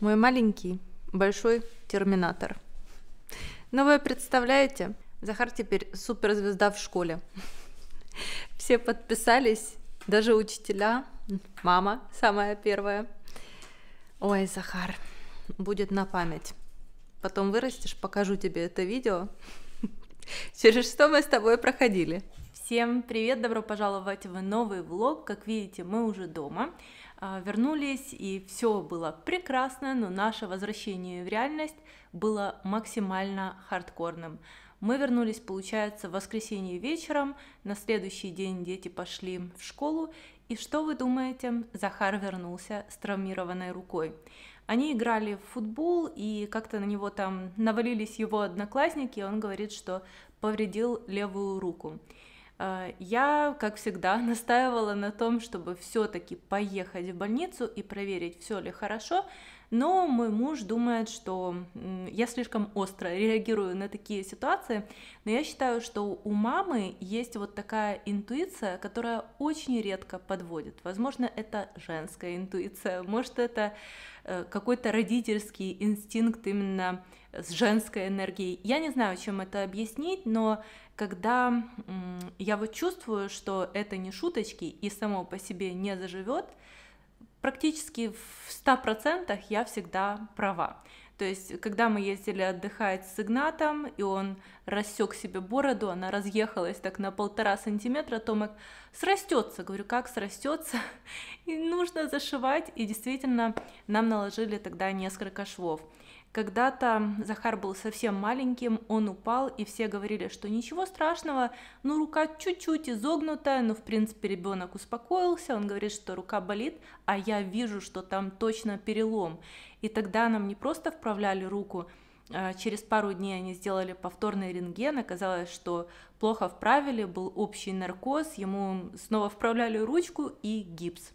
Мой маленький, большой терминатор. Ну вы представляете, Захар теперь суперзвезда в школе. Все подписались, даже учителя, мама самая первая. Ой, Захар, будет на память. Потом вырастешь, покажу тебе это видео, через что мы с тобой проходили. Всем привет, добро пожаловать в новый влог. Как видите, мы уже дома. А, вернулись, и все было прекрасно, но наше возвращение в реальность было максимально хардкорным. Мы вернулись, получается, в воскресенье вечером, на следующий день дети пошли в школу, и что вы думаете, Захар вернулся с травмированной рукой. Они играли в футбол, и как-то на него там навалились его одноклассники, и он говорит, что повредил левую руку. Э, я, как всегда, настаивала на том, чтобы все-таки поехать в больницу и проверить, все ли хорошо, но мой муж думает, что я слишком остро реагирую на такие ситуации, но я считаю, что у мамы есть вот такая интуиция, которая очень редко подводит. Возможно, это женская интуиция, может, это э, какой-то родительский инстинкт именно с женской энергией. Я не знаю, чем это объяснить, но когда я вот чувствую, что это не шуточки и само по себе не заживет, практически в 100% я всегда права. То есть, когда мы ездили отдыхать с Игнатом, и он рассек себе бороду, она разъехалась так на полтора сантиметра, Томик срастется. Говорю, как срастется? И нужно зашивать. И действительно, нам наложили тогда несколько швов. Когда-то Захар был совсем маленьким, он упал, и все говорили, что ничего страшного, ну рука чуть-чуть изогнутая, но в принципе ребенок успокоился, он говорит, что рука болит, а я вижу, что там точно перелом. И тогда нам не просто вправляли руку, а Через пару дней они сделали повторный рентген, оказалось, что плохо вправили, был общий наркоз, ему снова вправляли ручку и гипс.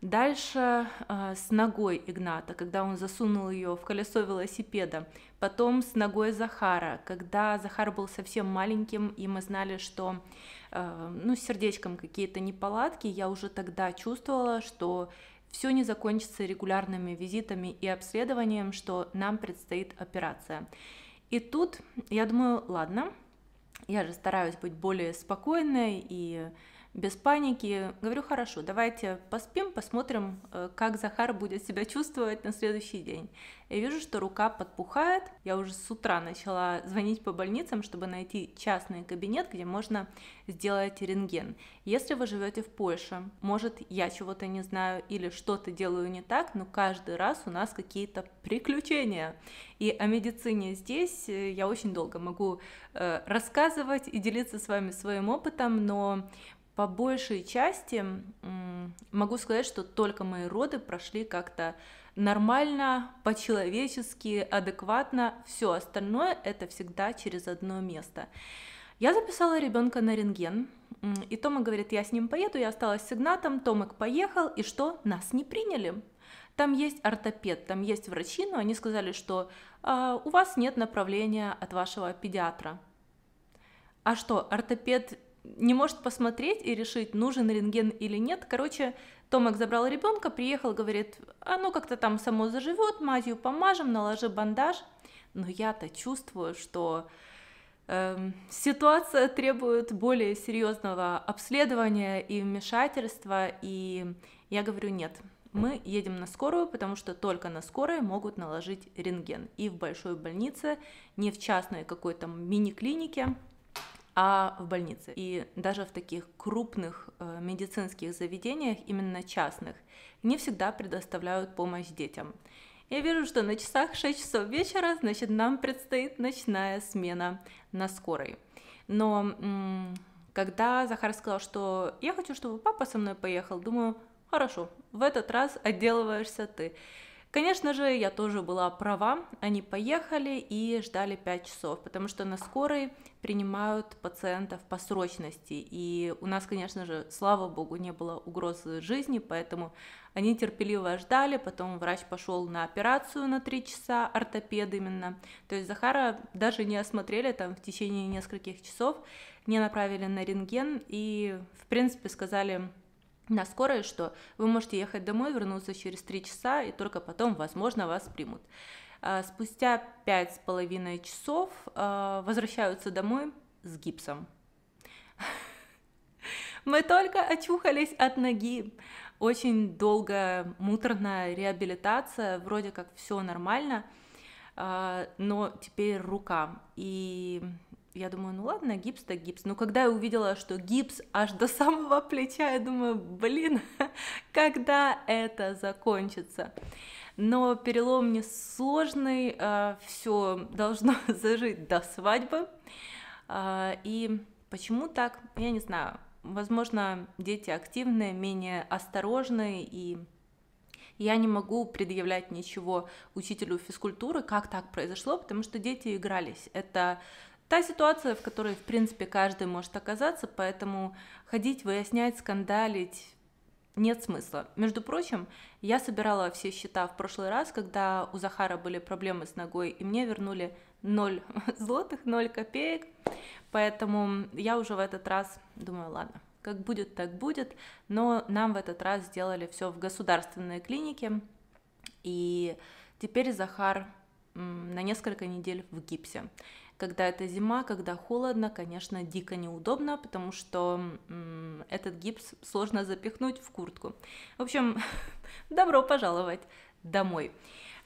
Дальше э, с ногой Игната, когда он засунул ее в колесо велосипеда. Потом с ногой Захара, когда Захар был совсем маленьким, и мы знали, что э, ну, с сердечком какие-то неполадки, я уже тогда чувствовала, что все не закончится регулярными визитами и обследованием, что нам предстоит операция. И тут я думаю, ладно, я же стараюсь быть более спокойной и без паники. Говорю, хорошо, давайте поспим, посмотрим, э, как Захар будет себя чувствовать на следующий день. Я вижу, что рука подпухает. Я уже с утра начала звонить по больницам, чтобы найти частный кабинет, где можно сделать рентген. Если вы живете в Польше, может, я чего-то не знаю или что-то делаю не так, но каждый раз у нас какие-то приключения. И о медицине здесь э, я очень долго могу э, рассказывать и делиться с вами своим опытом, но по большей части могу сказать, что только мои роды прошли как-то нормально, по-человечески, адекватно. Все остальное это всегда через одно место. Я записала ребенка на рентген, и Тома говорит, я с ним поеду, я осталась с Игнатом, Томик поехал, и что? Нас не приняли. Там есть ортопед, там есть врачи, но они сказали, что а, у вас нет направления от вашего педиатра. А что, ортопед не может посмотреть и решить, нужен рентген или нет. Короче, Томик забрал ребенка, приехал, говорит, а ну как-то там само заживет, мазью помажем, наложи бандаж. Но я-то чувствую, что э, ситуация требует более серьезного обследования и вмешательства, и я говорю, нет, мы едем на скорую, потому что только на скорой могут наложить рентген. И в большой больнице, не в частной какой-то мини-клинике, а в больнице. И даже в таких крупных э, медицинских заведениях, именно частных, не всегда предоставляют помощь детям. Я вижу, что на часах 6 часов вечера, значит, нам предстоит ночная смена на скорой. Но когда Захар сказал, что я хочу, чтобы папа со мной поехал, думаю, хорошо, в этот раз отделываешься ты. Конечно же, я тоже была права, они поехали и ждали 5 часов, потому что на скорой принимают пациентов по срочности, и у нас, конечно же, слава богу, не было угрозы жизни, поэтому они терпеливо ждали, потом врач пошел на операцию на 3 часа, ортопед именно, то есть Захара даже не осмотрели там в течение нескольких часов, не направили на рентген и, в принципе, сказали, на скорой, что вы можете ехать домой, вернуться через три часа, и только потом, возможно, вас примут. А, спустя пять с половиной часов а, возвращаются домой с гипсом. Мы только очухались от ноги. Очень долгая муторная реабилитация, вроде как все нормально, а, но теперь рука. И я думаю, ну ладно, гипс так гипс. Но когда я увидела, что гипс аж до самого плеча, я думаю, блин, когда это закончится? Но перелом не сложный, а, все должно зажить до свадьбы. А, и почему так, я не знаю. Возможно, дети активные, менее осторожные, и я не могу предъявлять ничего учителю физкультуры, как так произошло, потому что дети игрались. Это та ситуация, в которой, в принципе, каждый может оказаться, поэтому ходить, выяснять, скандалить нет смысла. Между прочим, я собирала все счета в прошлый раз, когда у Захара были проблемы с ногой, и мне вернули 0 злотых, 0 копеек, поэтому я уже в этот раз думаю, ладно, как будет, так будет, но нам в этот раз сделали все в государственной клинике, и теперь Захар на несколько недель в гипсе. Когда это зима, когда холодно, конечно, дико неудобно, потому что м, этот гипс сложно запихнуть в куртку. В общем, добро пожаловать домой.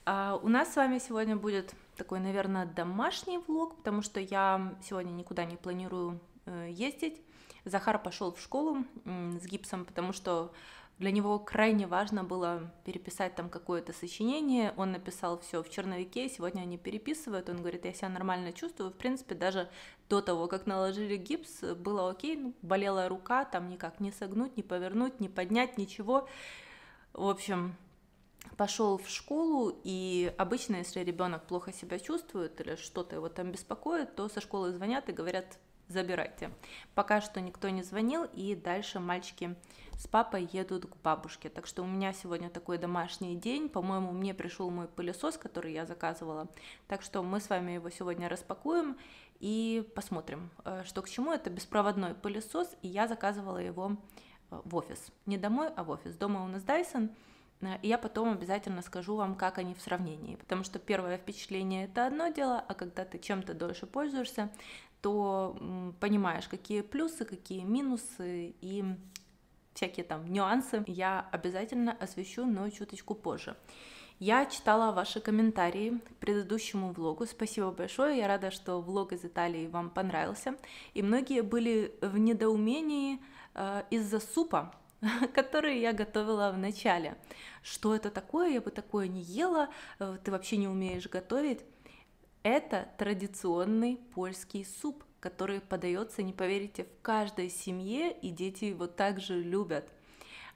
А у нас с вами сегодня будет такой, наверное, домашний влог, потому что я сегодня никуда не планирую э, ездить. Захар пошел в школу с гипсом, потому что для него крайне важно было переписать там какое-то сочинение. Он написал все в черновике, сегодня они переписывают. Он говорит, я себя нормально чувствую. В принципе, даже до того, как наложили гипс, было окей. Ну, болела рука, там никак не согнуть, не повернуть, не поднять, ничего. В общем, пошел в школу, и обычно, если ребенок плохо себя чувствует или что-то его там беспокоит, то со школы звонят и говорят, забирайте. Пока что никто не звонил, и дальше мальчики с папой едут к бабушке. Так что у меня сегодня такой домашний день. По-моему, мне пришел мой пылесос, который я заказывала. Так что мы с вами его сегодня распакуем и посмотрим, э, что к чему. Это беспроводной пылесос, и я заказывала его э, в офис. Не домой, а в офис. Дома у нас Dyson, э, и я потом обязательно скажу вам, как они в сравнении. Потому что первое впечатление это одно дело, а когда ты чем-то дольше пользуешься, то понимаешь, какие плюсы, какие минусы, и всякие там нюансы я обязательно освещу, но чуточку позже. Я читала ваши комментарии к предыдущему влогу. Спасибо большое. Я рада, что влог из Италии вам понравился. И многие были в недоумении э, из-за супа, который я готовила в начале. Что это такое? Я бы такое не ела. Э, ты вообще не умеешь готовить. Это традиционный польский суп, который подается, не поверите, в каждой семье, и дети его также любят.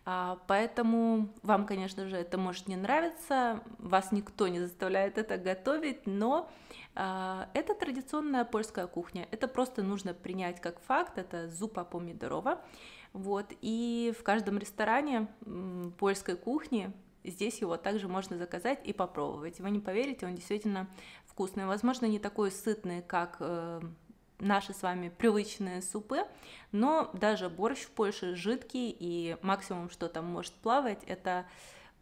А, поэтому вам, конечно же, это может не нравиться, вас никто не заставляет это готовить, но а, это традиционная польская кухня. Это просто нужно принять как факт, это зупа помидорова. Вот, и в каждом ресторане польской кухни здесь его также можно заказать и попробовать. Вы не поверите, он действительно вкусный. Возможно, не такой сытный, как э, наши с вами привычные супы, но даже борщ в Польше жидкий, и максимум, что там может плавать, это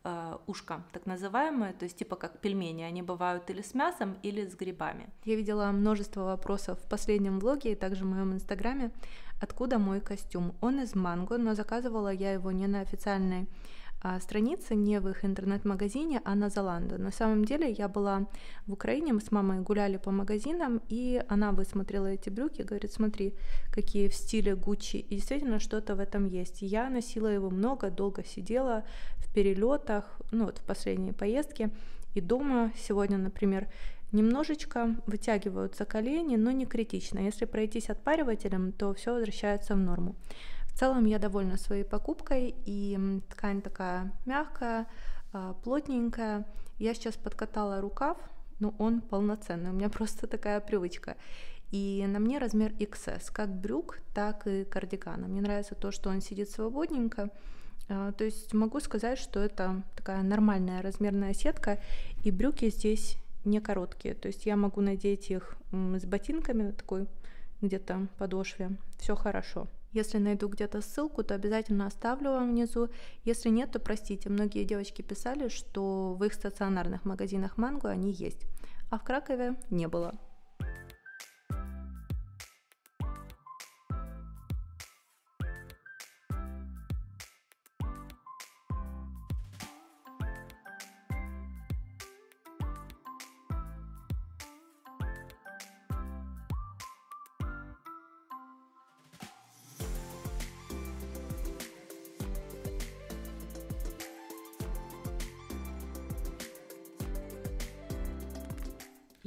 э, ушко, так называемое, то есть типа как пельмени, они бывают или с мясом, или с грибами. Я видела множество вопросов в последнем влоге и также в моем инстаграме, откуда мой костюм. Он из манго, но заказывала я его не на официальной страницы не в их интернет-магазине, а на Золанду. На самом деле я была в Украине, мы с мамой гуляли по магазинам, и она высмотрела эти брюки, говорит, смотри, какие в стиле Гуччи, и действительно что-то в этом есть. Я носила его много, долго сидела в перелетах, ну вот в последние поездки, и дома сегодня, например, немножечко вытягиваются колени, но не критично. Если пройтись отпаривателем, то все возвращается в норму. В целом я довольна своей покупкой, и ткань такая мягкая, а, плотненькая. Я сейчас подкатала рукав, но он полноценный, у меня просто такая привычка. И на мне размер XS, как брюк, так и кардигана. Мне нравится то, что он сидит свободненько. А, то есть могу сказать, что это такая нормальная размерная сетка, и брюки здесь не короткие. То есть я могу надеть их с ботинками на такой где-то подошве. Все хорошо. Если найду где-то ссылку, то обязательно оставлю вам внизу. Если нет, то простите. Многие девочки писали, что в их стационарных магазинах манго они есть, а в Кракове не было.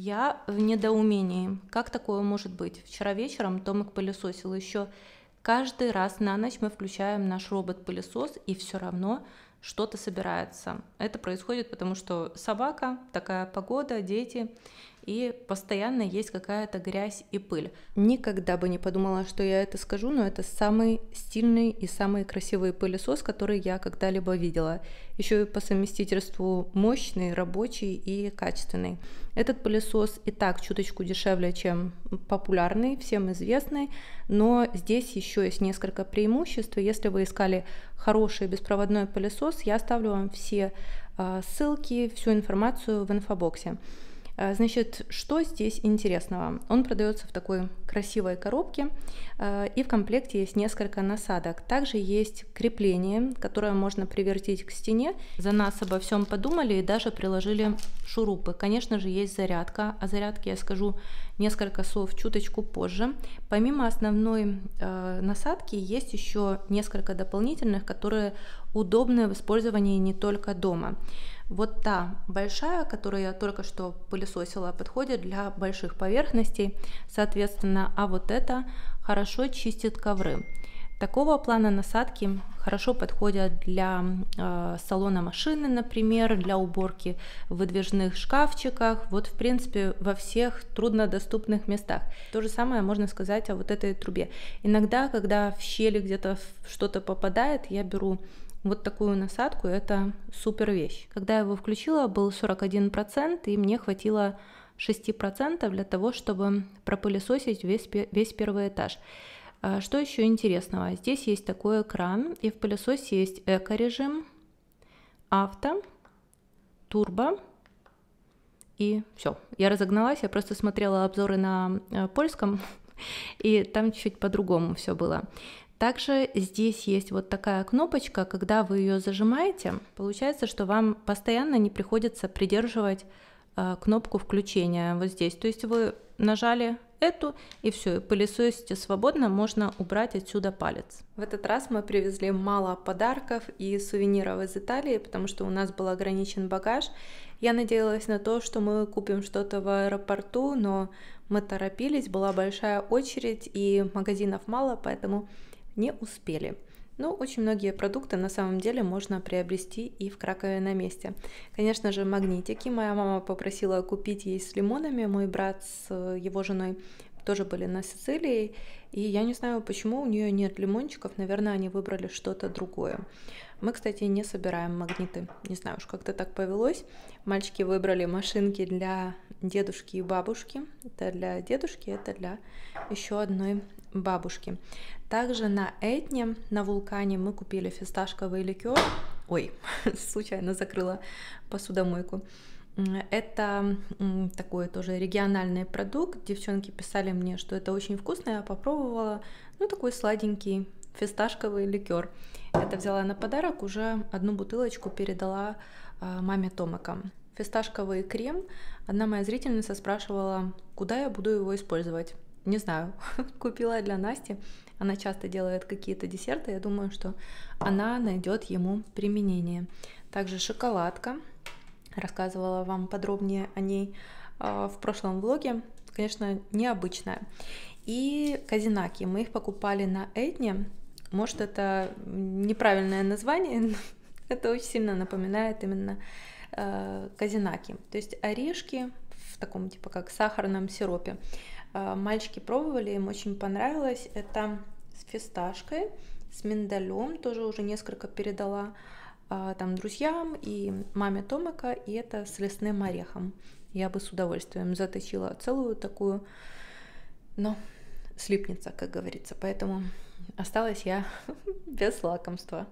Я в недоумении. Как такое может быть? Вчера вечером Томик пылесосил еще. Каждый раз на ночь мы включаем наш робот-пылесос, и все равно что-то собирается. Это происходит потому, что собака, такая погода, дети, и постоянно есть какая-то грязь и пыль. Никогда бы не подумала, что я это скажу, но это самый стильный и самый красивый пылесос, который я когда-либо видела. Еще и по совместительству мощный, рабочий и качественный. Этот пылесос и так чуточку дешевле, чем популярный, всем известный, но здесь еще есть несколько преимуществ. Если вы искали хороший беспроводной пылесос, я оставлю вам все ссылки, всю информацию в инфобоксе. А, значит, что здесь интересного? Он продается в такой красивой коробке, а, и в комплекте есть несколько насадок. Также есть крепление, которое можно привертить к стене. За нас обо всем подумали и даже приложили шурупы. Конечно же, есть зарядка. О зарядке я скажу несколько слов чуточку позже. Помимо основной насадки есть еще несколько дополнительных, которые удобны в использовании не только дома. Вот та большая, которую я только что пылесосила, подходит для больших поверхностей, соответственно, а вот эта хорошо чистит ковры. Такого плана насадки хорошо подходят для э, салона машины, например, для уборки в выдвижных шкафчиках, вот в принципе во всех труднодоступных местах. То же самое можно сказать о вот этой трубе. Иногда, когда в щели где-то что-то попадает, я беру вот такую насадку, это супер вещь. Когда я его включила, был 41%, и мне хватило 6% для того, чтобы пропылесосить весь, весь первый этаж. А что еще интересного? Здесь есть такой экран, и в пылесосе есть эко-режим, авто, турбо, и все. Я разогналась, я просто смотрела обзоры на э, польском, и там чуть по-другому все было. Также здесь есть вот такая кнопочка, когда вы ее зажимаете, получается, что вам постоянно не приходится придерживать э, кнопку включения вот здесь. То есть вы нажали эту и все, пылесосите свободно, можно убрать отсюда палец. В этот раз мы привезли мало подарков и сувениров из Италии, потому что у нас был ограничен багаж. Я надеялась на то, что мы купим что-то в аэропорту, но мы торопились, была большая очередь и магазинов мало, поэтому не успели. Но очень многие продукты на самом деле можно приобрести и в Кракове на месте. Конечно же, магнитики. Моя мама попросила купить ей с лимонами. Мой брат с его женой тоже были на Сицилии. И я не знаю, почему у нее нет лимончиков. Наверное, они выбрали что-то другое. Мы, кстати, не собираем магниты. Не знаю уж, как-то так повелось. Мальчики выбрали машинки для дедушки и бабушки. Это для дедушки, это для еще одной бабушки. Также на Этне, на вулкане, мы купили фисташковый ликер. Ой, случайно закрыла посудомойку. Это такой тоже региональный продукт. Девчонки писали мне, что это очень вкусно. Я попробовала. Ну, такой сладенький фисташковый ликер. Это взяла на подарок, уже одну бутылочку передала а, маме Томака. Фисташковый крем. Одна моя зрительница спрашивала, куда я буду его использовать. Не знаю, купила для Насти. Она часто делает какие-то десерты. Я думаю, что она найдет ему применение. Также шоколадка. Рассказывала вам подробнее о ней а, в прошлом влоге. Конечно, необычная. И казинаки. Мы их покупали на Этне. Может, это неправильное название, это очень сильно напоминает именно э, казинаки. То есть орешки в таком типа как сахарном сиропе. А, мальчики пробовали, им очень понравилось. Это с фисташкой, с миндалем, тоже уже несколько передала а, там друзьям и маме Томака, и это с лесным орехом. Я бы с удовольствием заточила целую такую, но слипнется, как говорится. Поэтому осталась я без лакомства.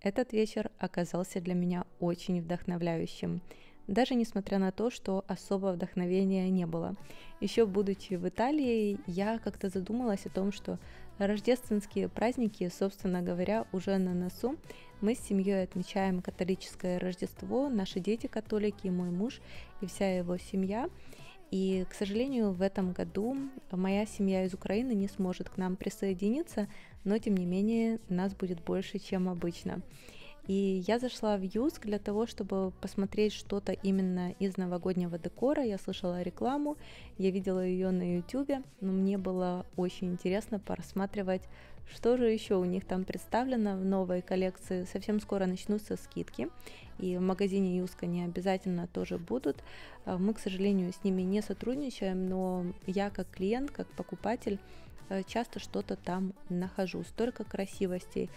Этот вечер оказался для меня очень вдохновляющим даже несмотря на то, что особо вдохновения не было. Еще будучи в Италии, я как-то задумалась о том, что рождественские праздники, собственно говоря, уже на носу. Мы с семьей отмечаем католическое Рождество, наши дети католики, мой муж и вся его семья. И, к сожалению, в этом году моя семья из Украины не сможет к нам присоединиться, но тем не менее нас будет больше, чем обычно. И я зашла в Юск для того, чтобы посмотреть что-то именно из новогоднего декора. Я слышала рекламу, я видела ее на YouTube, но мне было очень интересно порассматривать, что же еще у них там представлено в новой коллекции. Совсем скоро начнутся скидки, и в магазине Юска не обязательно тоже будут. А мы, к сожалению, с ними не сотрудничаем, но я как клиент, как покупатель э, часто что-то там нахожу. Столько красивостей,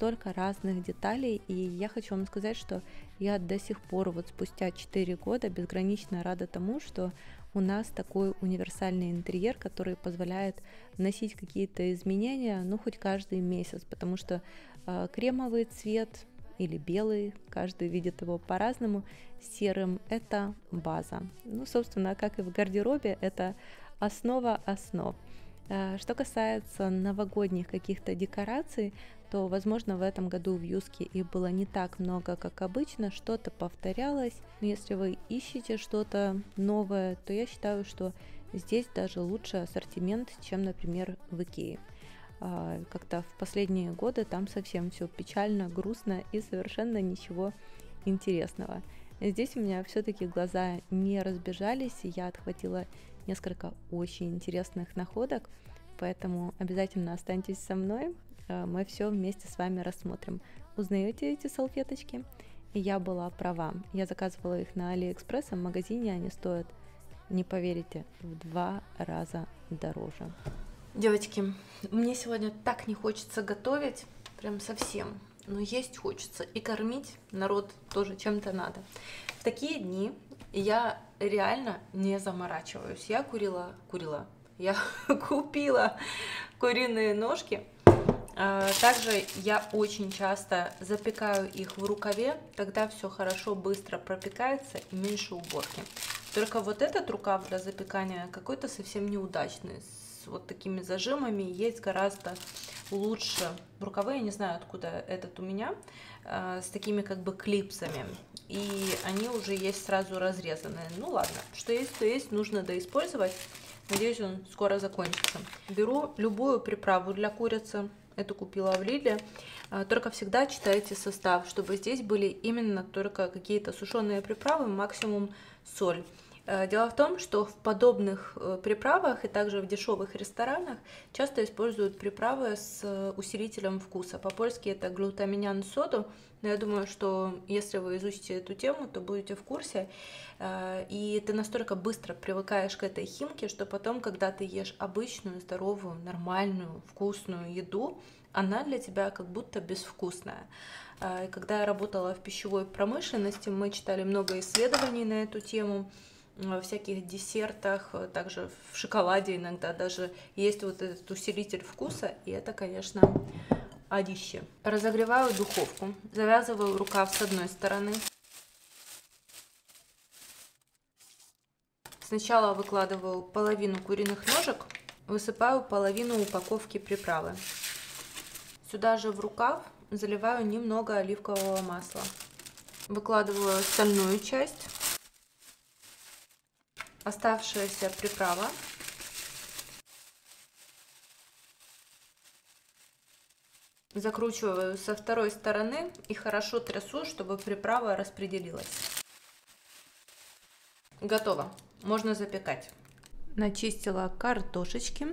столько разных деталей, и я хочу вам сказать, что я до сих пор, вот спустя 4 года, безгранично рада тому, что у нас такой универсальный интерьер, который позволяет вносить какие-то изменения, ну, хоть каждый месяц, потому что э, кремовый цвет или белый, каждый видит его по-разному, серым – это база. Ну, собственно, как и в гардеробе, это основа основ. Э, что касается новогодних каких-то декораций, то, возможно, в этом году в Юске их было не так много, как обычно, что-то повторялось. Но если вы ищете что-то новое, то я считаю, что здесь даже лучше ассортимент, чем, например, в Икее. А, как-то в последние годы там совсем все печально, грустно и совершенно ничего интересного. Здесь у меня все-таки глаза не разбежались, и я отхватила несколько очень интересных находок, поэтому обязательно останьтесь со мной, Э, мы все вместе с вами рассмотрим. Узнаете эти салфеточки? И я была права. Я заказывала их на Алиэкспресс, а в магазине они стоят, не поверите, в два раза дороже. Девочки, мне сегодня так не хочется готовить, прям совсем. Но есть хочется. И кормить народ тоже чем-то надо. В такие дни я реально не заморачиваюсь. Я курила, курила, я купила куриные ножки а, также я очень часто запекаю их в рукаве, тогда все хорошо, быстро пропекается и меньше уборки. Только вот этот рукав для запекания какой-то совсем неудачный, вот такими зажимами, есть гораздо лучше рукавы, я не знаю откуда этот у меня, а, с такими как бы клипсами. И они уже есть сразу разрезанные. Ну ладно, что есть, то есть, нужно доиспользовать. Надеюсь, он скоро закончится. Беру любую приправу для курицы, эту купила в Лиле. А, только всегда читайте состав, чтобы здесь были именно только какие-то сушеные приправы, максимум соль. А, дело в том, что в подобных э, приправах и также в дешевых ресторанах часто используют приправы с э, усилителем вкуса. По-польски это глутаминян соду, но я думаю, что если вы изучите эту тему, то будете в курсе. И ты настолько быстро привыкаешь к этой химке, что потом, когда ты ешь обычную, здоровую, нормальную, вкусную еду, она для тебя как будто безвкусная. Когда я работала в пищевой промышленности, мы читали много исследований на эту тему всяких десертах, также в шоколаде иногда даже есть вот этот усилитель вкуса, и это, конечно, одище. Разогреваю духовку, завязываю рукав с одной стороны. Сначала выкладываю половину куриных ножек, высыпаю половину упаковки приправы. Сюда же в рукав заливаю немного оливкового масла. Выкладываю остальную часть. Оставшаяся приправа Закручиваю со второй стороны и хорошо трясу, чтобы приправа распределилась. Готово. Можно запекать. Начистила картошечки.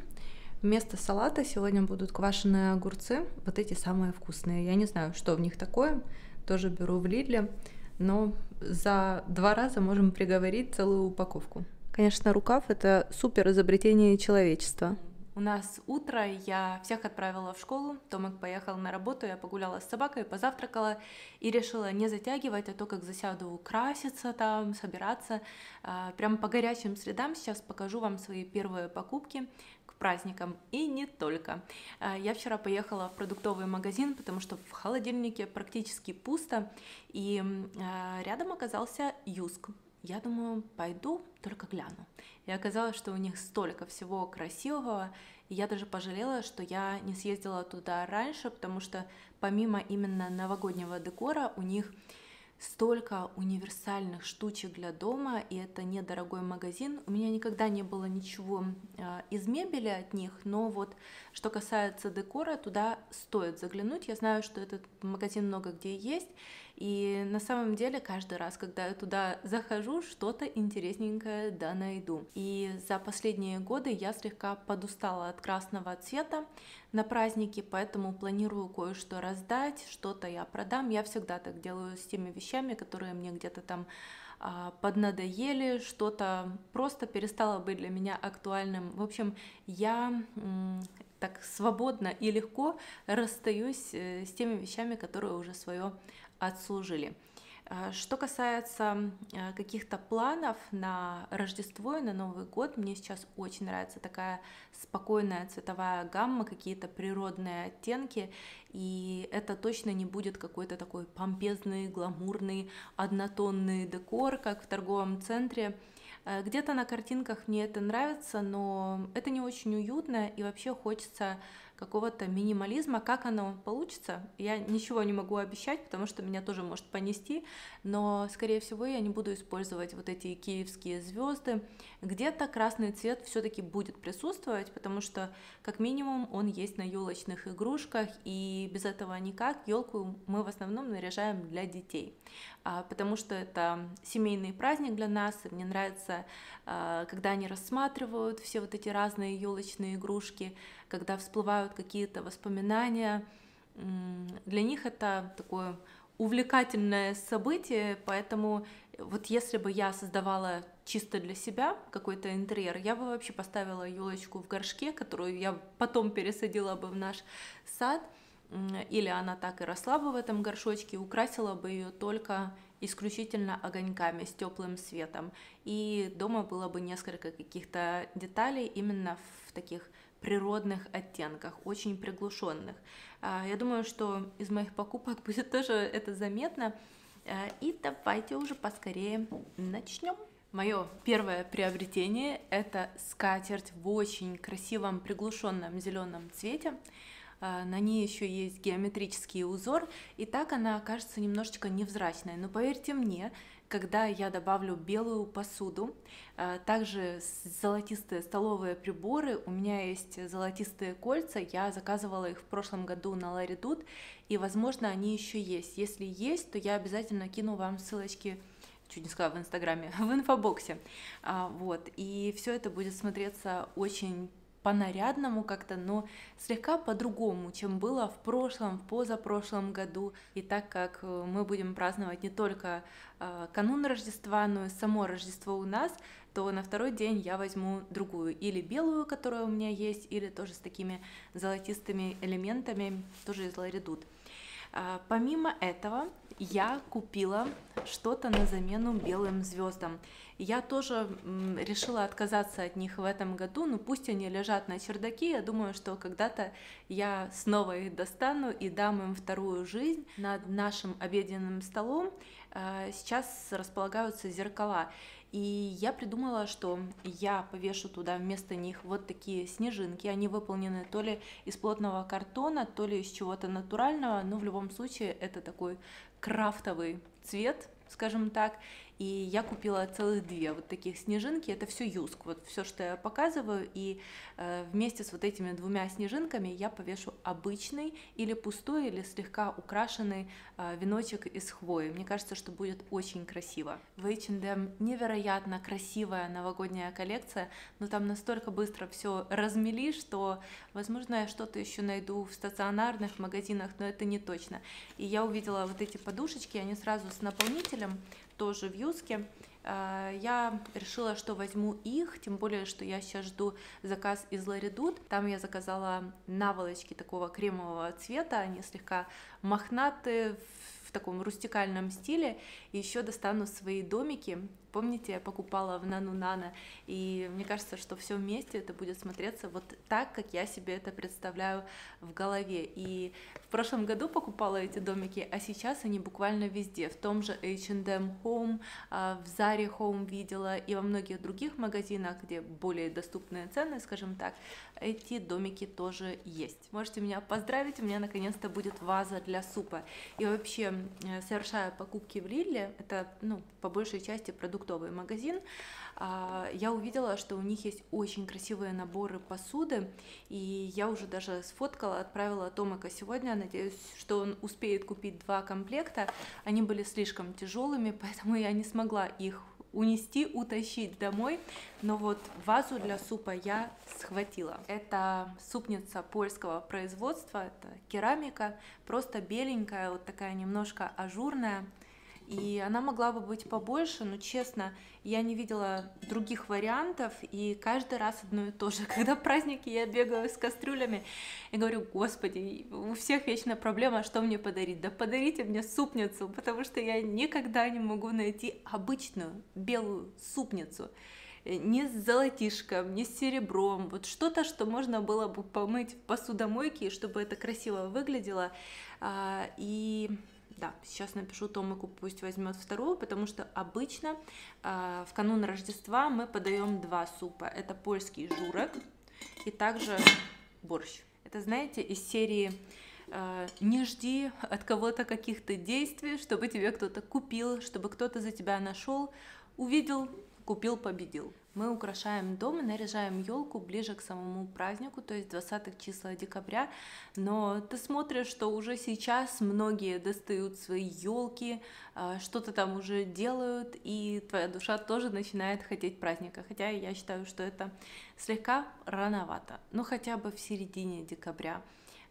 Вместо салата сегодня будут квашеные огурцы. Вот эти самые вкусные. Я не знаю, что в них такое. Тоже беру в Лидле. Но за два раза можем приговорить целую упаковку. Конечно, рукав — это супер изобретение человечества. У нас утро, я всех отправила в школу, Томик поехал на работу, я погуляла с собакой, позавтракала и решила не затягивать, а то как засяду краситься там, собираться. А, прям по горячим следам сейчас покажу вам свои первые покупки. К праздникам и не только. А, я вчера поехала в продуктовый магазин, потому что в холодильнике практически пусто, и а, рядом оказался Юск. Я думаю, пойду, только гляну. И оказалось, что у них столько всего красивого, и я даже пожалела, что я не съездила туда раньше, потому что помимо именно новогоднего декора у них столько универсальных штучек для дома, и это недорогой магазин. У меня никогда не было ничего э, из мебели от них, но вот что касается декора, туда стоит заглянуть. Я знаю, что этот магазин много где есть, и на самом деле каждый раз, когда я туда захожу, что-то интересненькое да найду. И за последние годы я слегка подустала от красного цвета на праздники, поэтому планирую кое-что раздать, что-то я продам. Я всегда так делаю с теми вещами, которые мне где-то там а, поднадоели, что-то просто перестало быть для меня актуальным. В общем, я так свободно и легко расстаюсь э, с теми вещами, которые уже свое отслужили. А, что касается а, каких-то планов на Рождество и на Новый год, мне сейчас очень нравится такая спокойная цветовая гамма, какие-то природные оттенки, и это точно не будет какой-то такой помпезный, гламурный, однотонный декор, как в торговом центре. А, где-то на картинках мне это нравится, но это не очень уютно, и вообще хочется какого-то минимализма. Как оно получится, я ничего не могу обещать, потому что меня тоже может понести, но, скорее всего, я не буду использовать вот эти киевские звезды. Где-то красный цвет все-таки будет присутствовать, потому что, как минимум, он есть на елочных игрушках, и без этого никак. Елку мы в основном наряжаем для детей, потому что это семейный праздник для нас, и мне нравится, а, когда они рассматривают все вот эти разные елочные игрушки, когда всплывают какие-то воспоминания. Для них это такое увлекательное событие, поэтому вот если бы я создавала чисто для себя какой-то интерьер, я бы вообще поставила елочку в горшке, которую я потом пересадила бы в наш сад, или она так и росла бы в этом горшочке, украсила бы ее только исключительно огоньками с теплым светом. И дома было бы несколько каких-то деталей именно в таких природных оттенках, очень приглушенных. А, я думаю, что из моих покупок будет тоже это заметно. А, и давайте уже поскорее начнем. Мое первое приобретение – это скатерть в очень красивом приглушенном зеленом цвете. А, на ней еще есть геометрический узор, и так она кажется немножечко невзрачной. Но поверьте мне, когда я добавлю белую посуду, а, также золотистые столовые приборы, у меня есть золотистые кольца, я заказывала их в прошлом году на Ларидут, и, возможно, они еще есть. Если есть, то я обязательно кину вам ссылочки чуть не сказала в Инстаграме, в инфобоксе. А, вот, и все это будет смотреться очень по-нарядному как-то, но слегка по-другому, чем было в прошлом, в позапрошлом году. И так как э, мы будем праздновать не только э, канун Рождества, но и само Рождество у нас, то на второй день я возьму другую, или белую, которая у меня есть, или тоже с такими золотистыми элементами, тоже из Ларидут. А, помимо этого, я купила что-то на замену белым звездам. Я тоже решила отказаться от них в этом году, но пусть они лежат на чердаке, я думаю, что когда-то я снова их достану и дам им вторую жизнь. Над нашим обеденным столом а, сейчас располагаются зеркала. И я придумала, что я повешу туда вместо них вот такие снежинки. Они выполнены то ли из плотного картона, то ли из чего-то натурального, но в любом случае это такой крафтовый цвет, скажем так. И я купила целых две вот таких снежинки. Это все юск, вот все, что я показываю. И э, вместе с вот этими двумя снежинками я повешу обычный или пустой, или слегка украшенный э, веночек из хвои. Мне кажется, что будет очень красиво. В H&M невероятно красивая новогодняя коллекция, но там настолько быстро все размели, что, возможно, я что-то еще найду в стационарных магазинах, но это не точно. И я увидела вот эти подушечки, они сразу с наполнителем, тоже в Юске. А, я решила, что возьму их, тем более, что я сейчас жду заказ из Ларидут. Там я заказала наволочки такого кремового цвета, они слегка мохнатые, в таком рустикальном стиле. Еще достану свои домики Помните, я покупала в Нану Нана, и мне кажется, что все вместе это будет смотреться вот так, как я себе это представляю в голове. И в прошлом году покупала эти домики, а сейчас они буквально везде, в том же H&M Home, а, в Zara Home видела и во многих других магазинах, где более доступные цены, скажем так, эти домики тоже есть. Можете меня поздравить, у меня наконец-то будет ваза для супа. И вообще, э, совершая покупки в Лилле, это, ну, по большей части продуктовый магазин, а, я увидела, что у них есть очень красивые наборы посуды, и я уже даже сфоткала, отправила Томака сегодня, надеюсь, что он успеет купить два комплекта. Они были слишком тяжелыми, поэтому я не смогла их унести, утащить домой. Но вот вазу для супа я схватила. Это супница польского производства, это керамика, просто беленькая, вот такая немножко ажурная. И она могла бы быть побольше, но честно, я не видела других вариантов, и каждый раз одно и то же. Когда праздники, я бегаю с кастрюлями и говорю, господи, у всех вечная проблема, что мне подарить? Да подарите мне супницу, потому что я никогда не могу найти обычную белую супницу не с золотишком, не с серебром, вот что-то, что можно было бы помыть в посудомойке, чтобы это красиво выглядело. А, и да, сейчас напишу Томику, пусть возьмет вторую, потому что обычно э, в канун Рождества мы подаем два супа. Это польский журек и также борщ. Это, знаете, из серии э, не жди от кого-то каких-то действий, чтобы тебе кто-то купил, чтобы кто-то за тебя нашел, увидел, купил, победил. Мы украшаем дом и наряжаем елку ближе к самому празднику, то есть 20 числа декабря. Но ты смотришь, что уже сейчас многие достают свои елки, а, что-то там уже делают, и твоя душа тоже начинает хотеть праздника. Хотя я считаю, что это слегка рановато, но хотя бы в середине декабря.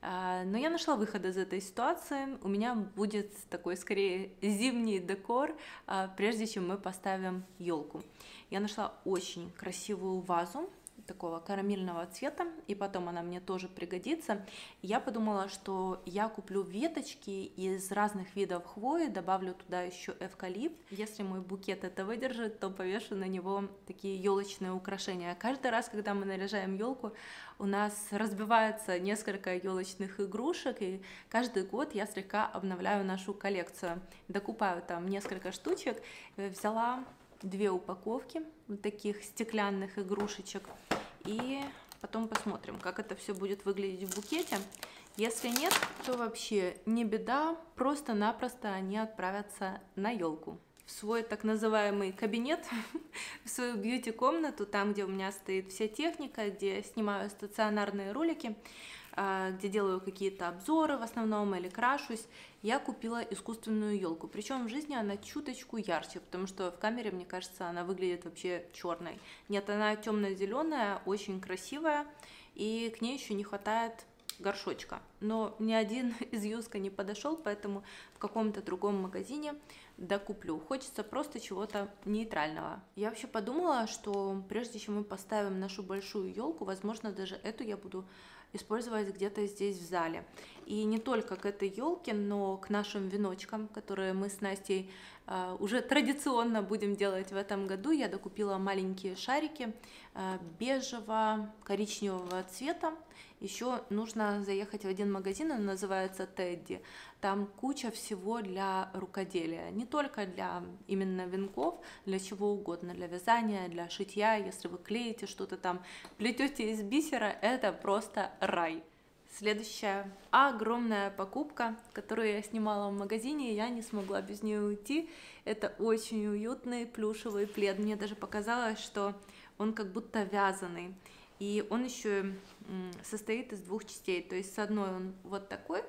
А, но я нашла выход из этой ситуации. У меня будет такой скорее зимний декор, а, прежде чем мы поставим елку. Я нашла очень красивую вазу такого карамельного цвета, и потом она мне тоже пригодится. Я подумала, что я куплю веточки из разных видов хвои, добавлю туда еще эвкалипт. Если мой букет это выдержит, то повешу на него такие елочные украшения. Каждый раз, когда мы наряжаем елку, у нас разбивается несколько елочных игрушек, и каждый год я слегка обновляю нашу коллекцию. Докупаю там несколько штучек, взяла две упаковки вот таких стеклянных игрушечек. И потом посмотрим, как это все будет выглядеть в букете. Если нет, то вообще не беда, просто-напросто они отправятся на елку в свой так называемый кабинет, в свою бьюти-комнату, там, где у меня стоит вся техника, где я снимаю стационарные ролики. А, где делаю какие-то обзоры в основном или крашусь, я купила искусственную елку. Причем в жизни она чуточку ярче, потому что в камере, мне кажется, она выглядит вообще черной. Нет, она темно-зеленая, очень красивая, и к ней еще не хватает горшочка. Но ни один из Юска не подошел, поэтому в каком-то другом магазине докуплю. Хочется просто чего-то нейтрального. Я вообще подумала, что прежде чем мы поставим нашу большую елку, возможно, даже эту я буду использовать где-то здесь в зале. И не только к этой елке, но к нашим веночкам, которые мы с Настей э, уже традиционно будем делать в этом году. Я докупила маленькие шарики э, бежевого, коричневого цвета. Еще нужно заехать в один магазин, он называется Тедди. Там куча всего для рукоделия, не только для именно венков, для чего угодно, для вязания, для шитья. Если вы клеите что-то там, плетете из бисера, это просто рай. Следующая огромная покупка, которую я снимала в магазине, я не смогла без нее уйти. Это очень уютный плюшевый плед. Мне даже показалось, что он как будто вязаный. И он еще состоит из двух частей. То есть с одной он вот такой,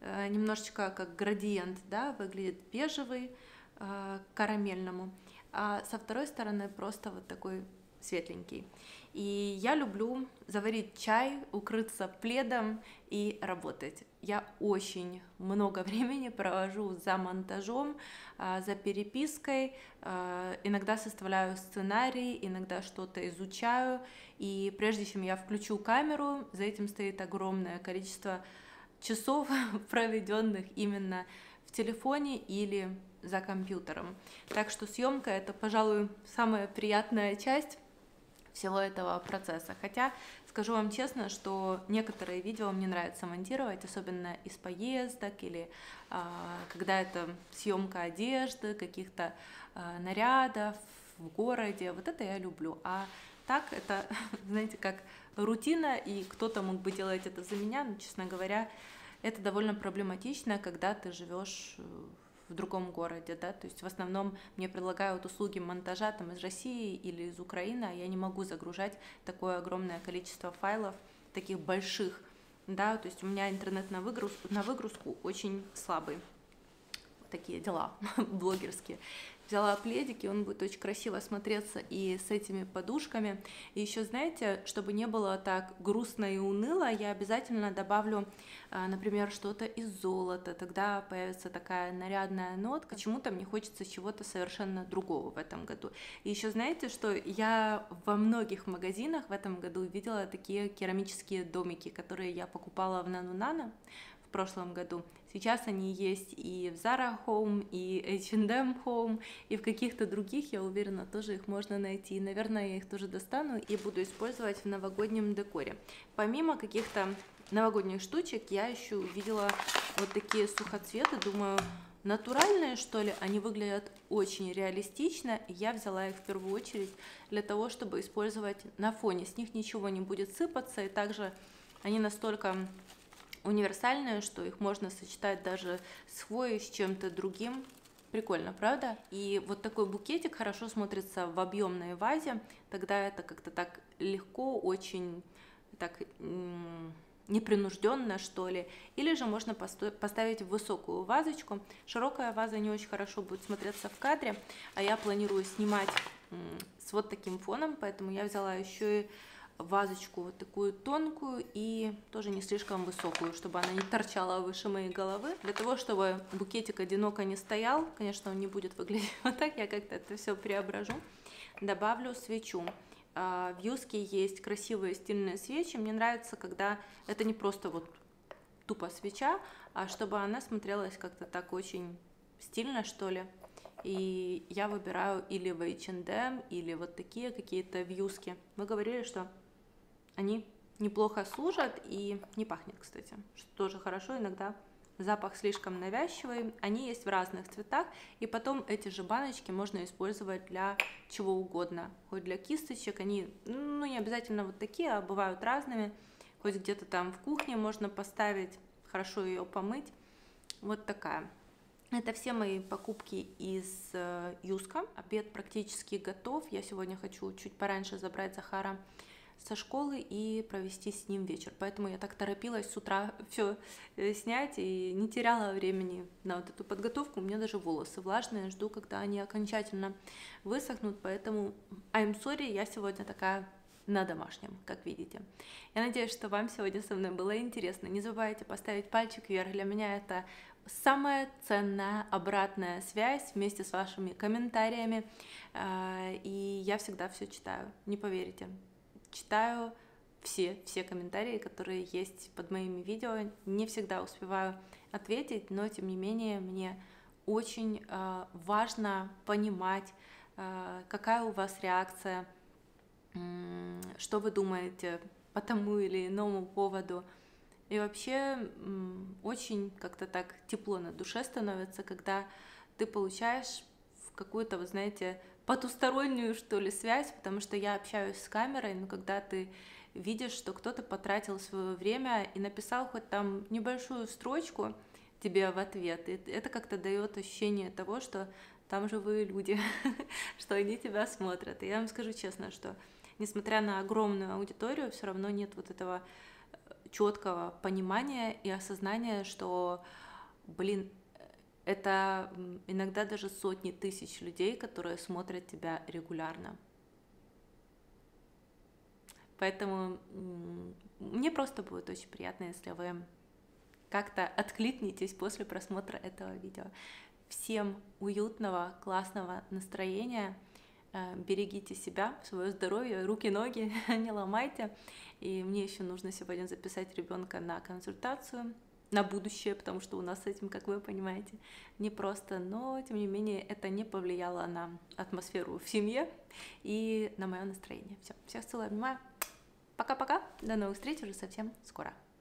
э, немножечко как градиент, да, выглядит бежевый, э, карамельному. А со второй стороны просто вот такой светленький. И я люблю заварить чай, укрыться пледом и работать. Я очень много времени провожу за монтажом, а, за перепиской, а, иногда составляю сценарий, иногда что-то изучаю, и прежде чем я включу камеру, за этим стоит огромное количество часов, проведенных именно в телефоне или за компьютером. Так что съемка это, пожалуй, самая приятная часть всего этого процесса. Хотя скажу вам честно, что некоторые видео мне нравится монтировать, особенно из поездок или а, когда это съемка одежды, каких-то а, нарядов в городе. Вот это я люблю. А так это, знаете, как рутина, и кто-то мог бы делать это за меня, но, честно говоря, это довольно проблематично, когда ты живешь э, в другом городе, да, то есть в основном мне предлагают услуги монтажа там из России или из Украины, а я не могу загружать такое огромное количество файлов, таких больших, да, то есть у меня интернет на выгрузку, на выгрузку очень слабый. Такие дела блогерские взяла пледики, он будет очень красиво смотреться и с этими подушками. И еще, знаете, чтобы не было так грустно и уныло, я обязательно добавлю, а, например, что-то из золота, тогда появится такая нарядная нотка. Почему-то мне хочется чего-то совершенно другого в этом году. И еще знаете, что я во многих магазинах в этом году видела такие керамические домики, которые я покупала в Нану Нано в прошлом году. Сейчас они есть и в Zara Home, и H&M Home, и в каких-то других, я уверена, тоже их можно найти. Наверное, я их тоже достану и буду использовать в новогоднем декоре. Помимо каких-то новогодних штучек, я еще увидела вот такие сухоцветы, думаю, натуральные, что ли, они выглядят очень реалистично, я взяла их в первую очередь для того, чтобы использовать на фоне. С них ничего не будет сыпаться, и также они настолько универсальные, что их можно сочетать даже с хвоей, с чем-то другим. Прикольно, правда? И вот такой букетик хорошо смотрится в объемной вазе, тогда это как-то так легко, очень так непринужденно, что ли. Или же можно поставить в высокую вазочку. Широкая ваза не очень хорошо будет смотреться в кадре, а я планирую снимать с вот таким фоном, поэтому я взяла еще и вазочку вот такую тонкую и тоже не слишком высокую, чтобы она не торчала выше моей головы. Для того, чтобы букетик одиноко не стоял, конечно, он не будет выглядеть вот так, я как-то это все преображу, добавлю свечу. А, в Юске есть красивые стильные свечи. Мне нравится, когда это не просто вот тупо свеча, а чтобы она смотрелась как-то так очень стильно, что ли. И я выбираю или в H&M, или вот такие какие-то вьюски. Вы говорили, что они неплохо служат и не пахнет, кстати, что тоже хорошо иногда запах слишком навязчивый, они есть в разных цветах, и потом эти же баночки можно использовать для чего угодно, хоть для кисточек, они, ну, не обязательно вот такие, а бывают разными, хоть где-то там в кухне можно поставить, хорошо ее помыть, вот такая. Это все мои покупки из э, Юска. Обед практически готов. Я сегодня хочу чуть пораньше забрать Захара со школы и провести с ним вечер. Поэтому я так торопилась с утра все э, снять и не теряла времени на вот эту подготовку. У меня даже волосы влажные, жду, когда они окончательно высохнут. Поэтому I'm sorry, я сегодня такая на домашнем, как видите. Я надеюсь, что вам сегодня со мной было интересно. Не забывайте поставить пальчик вверх. Для меня это самая ценная обратная связь вместе с вашими комментариями. А, и я всегда все читаю, не поверите читаю все, все комментарии, которые есть под моими видео. Не всегда успеваю ответить, но тем не менее мне очень э, важно понимать, э, какая у вас реакция, э, что вы думаете по тому или иному поводу. И вообще очень как-то так тепло на душе становится, когда ты получаешь какую-то, вы знаете, потустороннюю, что ли, связь, потому что я общаюсь с камерой, но когда ты видишь, что кто-то потратил свое время и написал хоть там небольшую строчку тебе в ответ, и это как-то дает ощущение того, что там живые люди, что они тебя смотрят. И я вам скажу честно, что несмотря на огромную аудиторию, все равно нет вот этого э, четкого понимания и осознания, что, блин, это иногда даже сотни тысяч людей, которые смотрят тебя регулярно. Поэтому мне просто будет очень приятно, если вы как-то откликнетесь после просмотра этого видео. Всем уютного, классного настроения. Э, берегите себя, свое здоровье, руки, ноги не ломайте. И мне еще нужно сегодня записать ребенка на консультацию на будущее, потому что у нас с этим, как вы понимаете, непросто, но тем не менее это не повлияло на атмосферу в семье и на мое настроение. Все, всех целую, обнимаю. Пока-пока, до новых встреч уже совсем скоро.